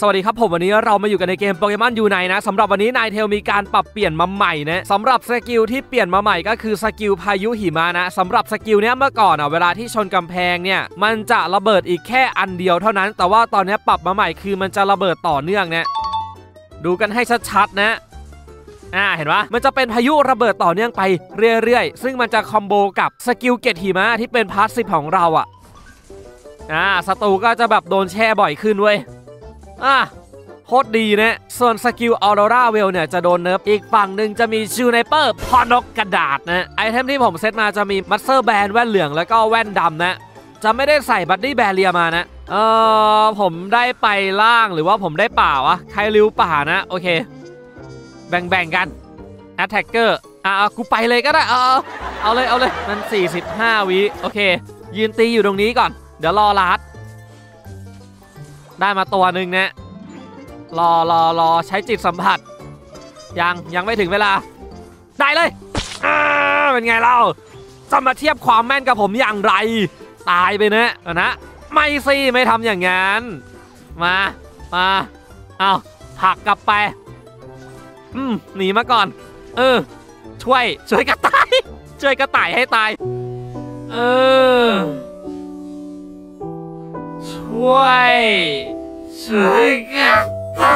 สวัสดีครับผมวันนี้เรามาอยู่กันในเกมโปเกมอน Unite นะสำหรับวันนี้ Ninetales มีการปรับเปลี่ยนมาใหม่นะสำหรับ skill ที่เปลี่ยนมาใหม่ก็คือ skill พายุหิมะนะสำหรับ skill เนี้ยเมื่อก่อนอะเวลาที่ชนกำแพงเนี่ยมันจะระเบิดอีกแค่อันเดียวเท่านั้น แต่ว่าตอนนี้ปรับมาใหม่คือมันจะระเบิดต่อเนื่องเนี่ยดูกันให้ชัดๆนะอ่าเห็นปะมันจะเป็นพายุระเบิดต่อเนื่องไปเรื่อยๆ ซึ่งมันจะ combo กับ skill เกล็ดหิมะที่เป็น passive ของเราอะอ่าศัตรูก็จะแบบโดนแช่บ่อยขึ้นเว้ย อะโคตรดีนะ ส่วน skill Aurora Veil เนี่ย จะโดน nerf อีกฝั่งหนึ่งจะมีจูไนเปอร์พ่อนกกระดาษนะ item ที่ผมเซตมาจะมี Muscle Band แว่นเหลืองแล้วก็แว่นดำนะ จะไม่ได้ใส่ Buddy Barrier มานะ เออผมได้ไปล่างหรือว่าผมได้ป่าวะไคริวป่านะ โอเค แบ่งๆกัน Attacker อะเอากูไปเลยก็ได้ เออเอาเลยเอาเลยมัน 45 วิโอเค ยืนตีอยู่ตรงนี้ก่อน เดี๋ยวรอลัด ได้มาตัวหนึ่งนะรอรอรอใช้จิตสัมผัส ยังยังไม่ถึงเวลา ได้เลยอ่าเป็นไงเราจะมาเทียบความแม่นกับผมอย่างไร ตายไปเนะนะไม่สิไม่ทำอย่างนั้นมามาเอาผักกลับไป อืมหนีมาก่อน เออ ช่วยช่วยกระต่าย ช่วยกระต่ายให้ตาย เออ ช่วยช่วยกระต่า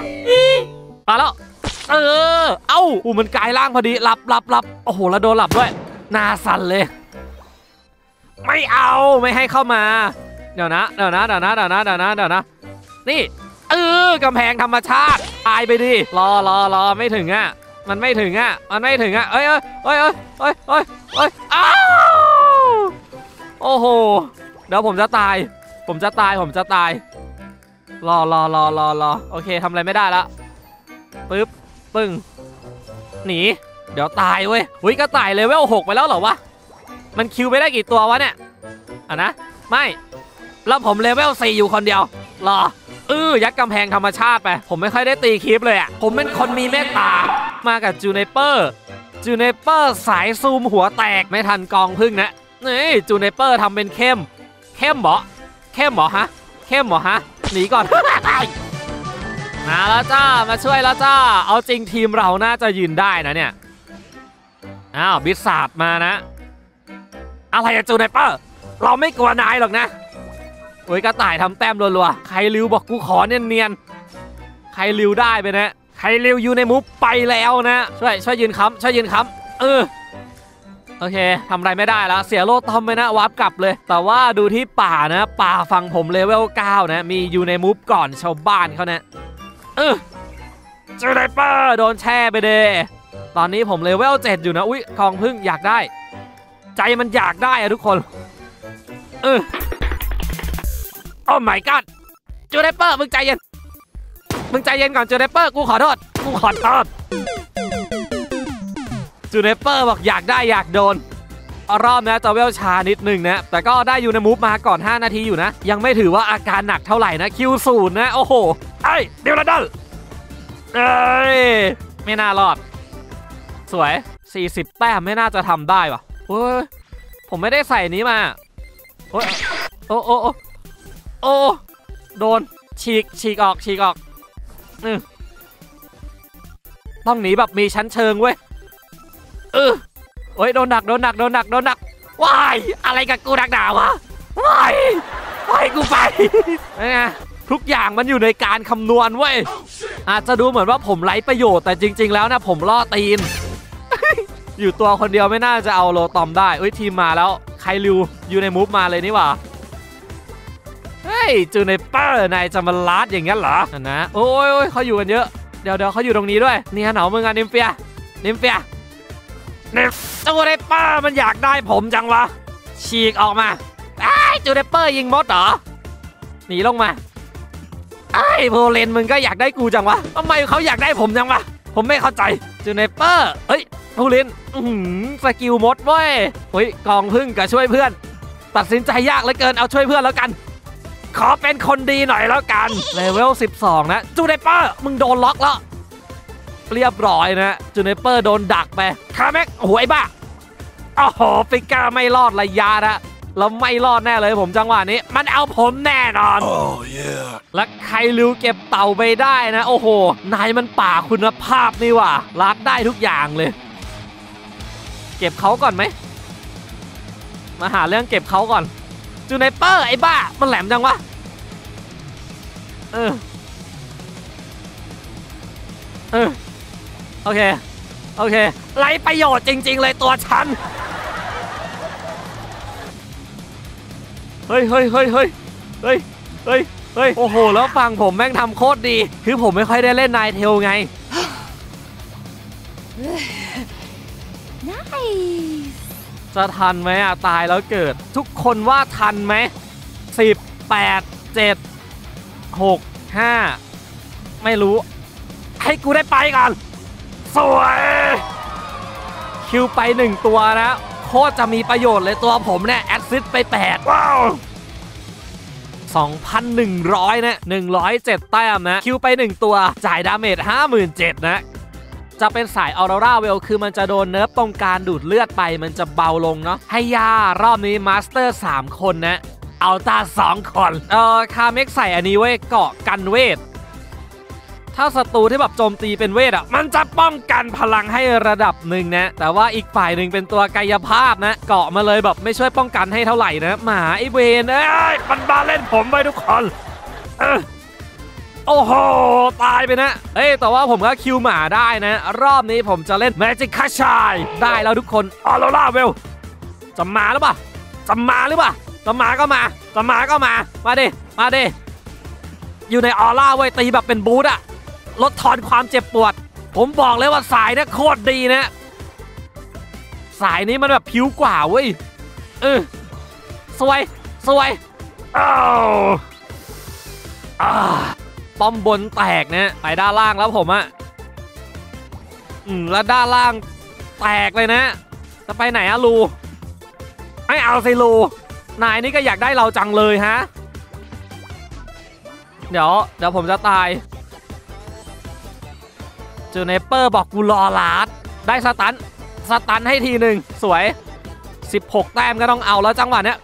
ยมาแล้ว เออ เอ้าอู้มันกลายร่างพอดีหลับหลับหลับโอ้โหแล้วโดนหลับด้วยหนาสั่นเลย ไม่เอาไม่ให้เข้ามา เดี๋ยวนะเดี๋ยวนะเดี๋ยวนะเดี๋ยวนะเดี๋ยวนะเดี๋ยวนะ นี่ เออกำแพงธรรมชาติตายไปดิรอรอรอไม่ถึงอะ มันไม่ถึงอะ มันไม่ถึงอะเอ้ยเอ้ยเอ้ยเอ้ยเอ้ยเอ้ยอ้าวโอ้โห เดี๋ยวผมจะตาย ผมจะตายผมจะตาย รอรอรอรอรอโอเคทำอะไรไม่ได้ละปึ๊บปึ้งหนี เดี๋ยวตายเว้ยหุยกระต่ายเลเวลหกไปแล้วเหรอวะ มันคิวไปได้กี่ตัววะเนี่ยอะนะ ไม่ แล้วผมเลเวล4อยู่คนเดียว รอเออยัดกำแพงธรรมชาติไป ผมไม่ค่อยได้ตี creep เลยอะ ผมเป็นคนมีเมตตา มากับจูไนเปอร์จูไนเปอร์สายซุ่มหัวแตกไม่ทันกองผึ้งนะนี่จูไนเปอร์ทำเป็นเข้ม เข้มเหรอ เข้มเหรอฮะ เข้มเหรอฮะ หนีก่อน มาแล้วจ้า มาช่วยแล้วจ้า เอาจริงทีมเราน่าจะยืนได้นะเนี่ย อ้าวบิสซาดมานะ อะไรอะจูไนเปอร์เราไม่กลัวนายหรอกนะโอ้ยกระต่ายทำแต้มรัวๆ ใครริวบอกกูขอเนียนๆ ใครริวได้ไปนะ ใครริวอยู่ในมุฟไปแล้วนะ ช่วยช่วยยืนค้ำช่วยยืนค้ำเออ โอเคทำอะไรไม่ได้แล้ว เสียโลตอมไปนะวาร์ปกลับเลย แต่ว่าดูที่ป่านะ ป่าฝั่งผมเลเวล9นะ มีอยู่ในมุฟก่อนชาวบ้านเขานะ เออจูไนเปอร์โดนแช่ไปเดตอนนี้ผมเลเวล7อยู่นะอุ๊ยกองผึ้งอยากได้ ใจมันอยากได้อะทุกคน เออโอ้ my god จูไนเปอร์มึงใจเย็น มึงใจเย็นก่อนจูไนเปอร์กูขอโทษ กูขอโทษ จูไนเปอร์บอกอยากได้อยากโดนรอบนะจะเวลช้านิดหนึ่งนะ แต่ก็ได้ Unite Move มาก่อน 5 นาทีอยู่นะ ยังไม่ถือว่าอาการหนักเท่าไหร่นะ kill ศูนย์นะ โอ้โห ไอ้เดวลาดัลเอ้ย ไม่น่ารอด สวย 40 แต้มไม่น่าจะทำได้วะเฮ้ย ผมไม่ได้ใส่นี้มาโอ้ยโอ้โอ้โอ้โดน ฉีกฉีกออกฉีกออกอต้องหนีแบบมีชั้นเชิงเว้ย เออโอ้ยโดนหนักโดนหนักโดนหนักโดนหนักวายอะไรกับกูดักหนาวะวายปล่อยกูไปนี่ไงทุกอย่างมันอยู่ในการคำนวณเว้ยอาจจะดูเหมือนว่าผมไร้ประโยชน์แต่จริง ๆ แล้วนะผมล่อตีน อยู่ตัวคนเดียวไม่น่าจะเอาโลตอมได้เอ้ยทีมมาแล้วใครริวอยู่ในมูฟมาเลยนี่หว่าเฮ้ยจูในเปอร์นายจะมาลาดอย่างงั้นเหรอนะโอ้ยโอ้ยเขาอยู่กันเยอะเดี๋ยวเดี๋ยวเขาอยู่ตรงนี้ด้วยเนี่ยหนามึงอะนิมเฟียนิมเฟีย เนี่ยจูเนเปอร์มันอยากได้ผมจังวะ ฉีกออกมาไอ้จูเนเปอร์ยิงมดเหรอ หนีลงมาไอ้โพเลนมึงก็อยากได้กูจังวะทำไมเขาอยากได้ผมจังวะ ผมไม่เข้าใจจูเนเปอร์เฮ้ยโพเลนอื้อหือสกิลมดเว้ยเฮ้ยกองพึ่งกับช่วยเพื่อน ตัดสินใจยากเหลือเกินเอาช่วยเพื่อนแล้วกัน ขอเป็นคนดีหน่อยแล้วกันเลเวล 12 นะจูเนเปอร์มึงโดนล็อกแล้ว เรียบร้อยนะจูเนเปอร์โดนดักไปคาแม็กโอ้โหไอ้บ้าโอ้โหฟิกเกอร์ไม่รอดระยะนะแล้วไม่รอดแน่เลยผมจังหวะนี้ มันเอาผมแน่นอน Oh, yeah. และใครริวเก็บเต่าไปได้นะ โอ้โห นายมันป่าคุณภาพนี่ว่ะรัดได้ทุกอย่างเลย เก็บเขาก่อนไหม มาหาเรื่องเก็บเขาก่อนจูไนเปอร์ไอ้บ้า มันแหลมจังวะ เออเอ โอเค โอเค ไรประโยชน์จริง ๆ เลยตัวฉัน เฮ้ยเฮ้ยเฮ้ยเฮ้ยเฮ้ยเฮ้ยเฮ้ย โอ้โห แล้วฟังผมแม่งทำโคตรดี คือผมไม่ค่อยได้เล่นนายเทลไง Nice. จะทันไหมอะ ตายแล้วเกิด ทุกคนว่าทันไหมสิบแปดเจ็ดหกห้าไม่รู้ ให้กูได้ไปก่อน สวย kill ไปหนึ่งตัวนะโคตรจะมีประโยชน์เลยตัวผมเนี่ย แอดซิสไป8ว้าว2,100 นะ 107 แต้มนะ kill ไป 1 ตัว จ่าย damage 57,000นะ จะเป็นสายออโรราเวล คือมันจะโดน nerf ตรงการดูดเลือดไป มันจะเบาลงเนาะ ให้ยารอบนี้มาสเตอร์ 3 คนนะ เอาตา 2 คน เออคาเมกใส่อันนี้เว้ย เกาะกันเวท ถ้าศัตรูที่แบบโจมตีเป็นเวทอะ มันจะป้องกันพลังให้ระดับหนึ่งนะ แต่ว่าอีกฝ่ายหนึ่งเป็นตัวกายภาพนะ เกาะมาเลยแบบไม่ช่วยป้องกันให้เท่าไหร่นะ หมาไอเวนเอ้ยมันมาเล่นผมไปทุกคนเอโอ้โห ตายไปนะ เอ้ยแต่ว่าผมก็คิวหมาได้นะ รอบนี้ผมจะเล่น Magic c a s h a i ได้แล้วทุกคนออโรราเวลจะมาหรือเปล่าจะมาหรือเปล่าจะมาก็มาจะมาก็มา มาดิ มาดิ อยู่ในออร่าไว้ยตีแบบเป็นบูธอะ ลดทอนความเจ็บปวด ผมบอกเลยว่าสายเนี่ยโคตรดีนะ สายนี้มันแบบผิวกว่าเว้ยเออสวยสวยอ้าวอ่าป้อมบนแตกนะไปด้านล่างแล้วผมอะอืมแล้วด้านล่างแตกเลยนะ จะไปไหนอะลูไม่เอาสิลูนายนี่ก็อยากได้เราจังเลยฮะ เดี๋ยว เดี๋ยวผมจะตาย จอเนเปอร์บอกกูรอลาดได้สตันสตันให้ทีหนึ่งสวย 16 แต้มก็ต้องเอาแล้วจังหวะเนี้ย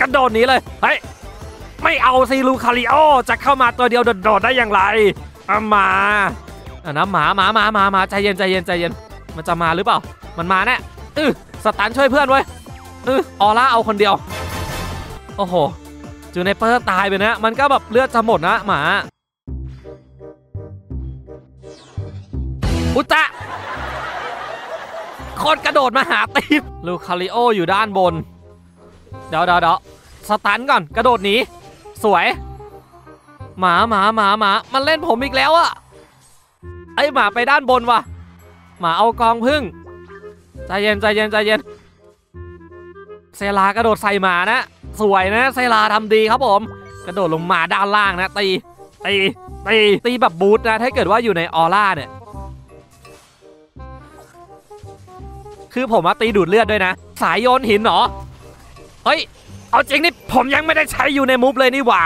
กระโดดนี้เลย เฮ้ย ไม่เอาสิลูคาริโอจะเข้ามาตัวเดียวโดดได้อย่างไรอามาอะนะหมาหมาหมาหมาหมาใจเย็นใจเย็นใจเย็น มันจะมาหรือเปล่า มันมาแน่อือสตันช่วยเพื่อนไว้ยอือออร่าเอาคนเดียว โอ้โหจูเนเปอร์ตายไปนะ มันก็แบบเลือดจะหมดนะหมา อุตตะคนกระโดดมาหาตีบลูคาริโออยู่ด้านบน เดี๋ยวเดี๋ยวเดี๋ยวสตันก่อนกระโดดหนีสวย หมาหมาหมาหมามันเล่นผมอีกแล้วอะไอยหมาไปด้านบนว่ะ หมาเอากองพึ่งใจเย็นใจเย็นใจเย็นเซลากระโดดใส่หมานะ สวยนะเซลาทำดีครับผม กระโดดลงมาด้านล่างนะตีตีตีตีแบบบูทนะถ้าเกิดว่าอยู่ในออร่าเนี่ย คือผมมาตีดูดเลือดด้วยนะ สายโยนหินเหรอ เฮ้ย เอาจริงนี่ผมยังไม่ได้ใช้อยู่ในมูฟเลยนี่หว่า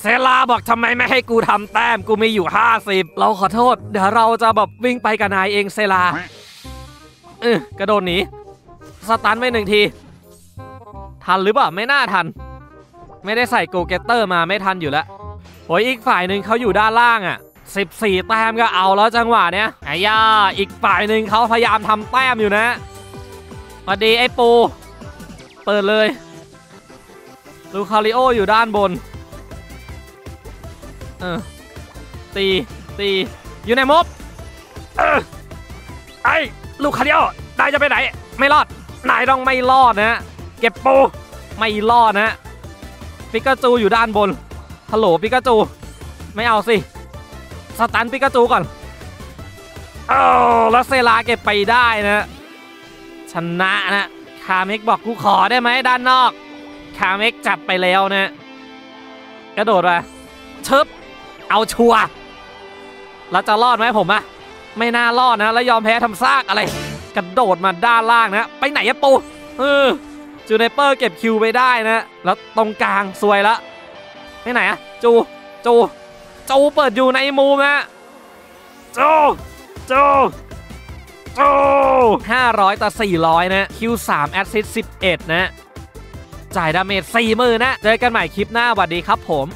เซลาบอกทำไมไม่ให้กูทำแต้มกูมีอยู่ 50 เราขอโทษ เดี๋ยวเราจะแบบวิ่งไปกับนายเองเซลาเออกระโดดหนีสตันไปหนึ่งที ทันหรือเปล่าไม่น่าทัน ไม่ได้ใส่โกเกตเตอร์มาไม่ทันอยู่แล้วโอ้ยอีกฝ่ายหนึ่งเขาอยู่ด้านล่างอะ 14 แต้มก็เอาแล้วจังหวะเนี้ยไอ้ย่าอีกฝ่ายหนึ่งเขาพยายามทำแต้มอยู่นะสวัสดีไอ้ปู เปิดเลย ลูคาริโออยู่ด้านบน เออ ตี ตี อยู่ในมบเออไอ้ลูคาริโอนายจะไปไหน ไม่รอด นายต้องไม่รอดนะ เก็บปู ไม่รอดนะ ปิกาจูอยู่ด้านบน ฮัลโหลปิกาจู ไม่เอาสิ สตันปิกาจูก่อนโอ้แล้วเซลาเก็บไปได้นะชนะนะคาเมกบอกกูขอได้ไหมด้านนอก คาเมกจับไปแล้วนะกระโดดมาชึบเอาชัวร์แล้วจะรอดไหมผมอะไม่น่ารอดนะ แล้วยอมแพ้ทำซากอะไร กระโดดมาด้านล่างนะ ไปไหนอะปูเออจูเนเปอร์เก็บคิวไปได้นะ แล้วตรงกลางซวยละไปไหนอะจูจู จูเปิดอยู่ในมุมนะจูจูโอ้500 ต่อ 400 นะ คิว 3 แอสซิส11 นะ จ่าย damage 40,000นะ เจอกันใหม่คลิปหน้าสวัสดีครับผม